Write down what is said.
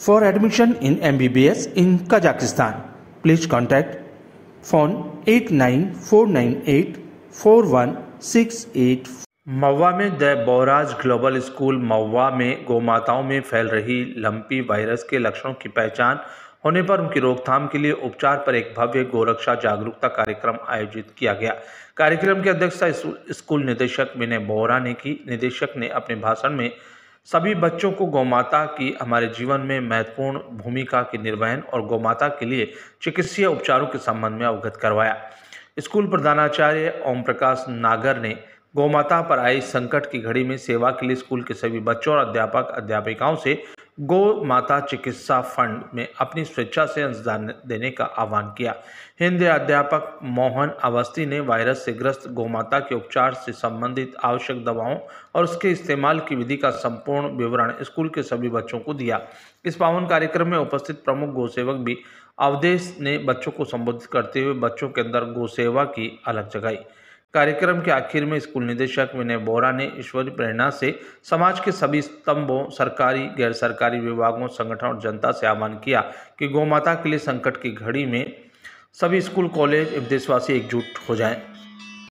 For admission in MBBS in Kazakhstan, please contact phone 894984168. Mahua में the Boraj global school Mahua में गौमाताओं में फैल रही लंपी वायरस के लक्षणों की पहचान होने पर उनकी रोकथाम के लिए उपचार पर एक भव्य गोरक्षा जागरूकता कार्यक्रम आयोजित किया गया कार्यक्रम की अध्यक्षता स्कूल निदेशक विनय बोहरा ने की निदेशक ने अपने भाषण में सभी बच्चों को गौमाता की हमारे जीवन में महत्वपूर्ण भूमिका के निर्वहन और गौमाता के लिए चिकित्सीय उपचारों के संबंध में अवगत करवाया। स्कूल प्रधानाचार्य ओम प्रकाश नागर ने गौमाता पर आई संकट की घड़ी में सेवा के लिए स्कूल के सभी बच्चों और अध्यापक, अध्यापिकाओं से गौ माता चिकित्सा फंड में अपनी स्वेच्छा से अंशदान देने का आह्वान किया। हिंदी अध्यापक मोहन अवस्थी ने वायरस से ग्रस्त गौमाता के उपचार से संबंधित आवश्यक दवाओं और उसके इस्तेमाल की विधि का संपूर्ण विवरण स्कूल के सभी बच्चों को दिया। इस पावन कार्यक्रम में उपस्थित प्रमुख गौसेवक भी अवधेश ने बच्चों को संबोधित करते हुए बच्चों के अंदर गौसेवा की अलग जगाई। कार्यक्रम के आखिर में स्कूल निदेशक विनय बोरा ने ईश्वरी प्रेरणा से समाज के सभी स्तंभों, सरकारी गैर सरकारी विभागों, संगठन और जनता से आह्वान किया कि गौमाता के लिए संकट की घड़ी में सभी स्कूल, कॉलेज देशवासी एकजुट हो जाएँ।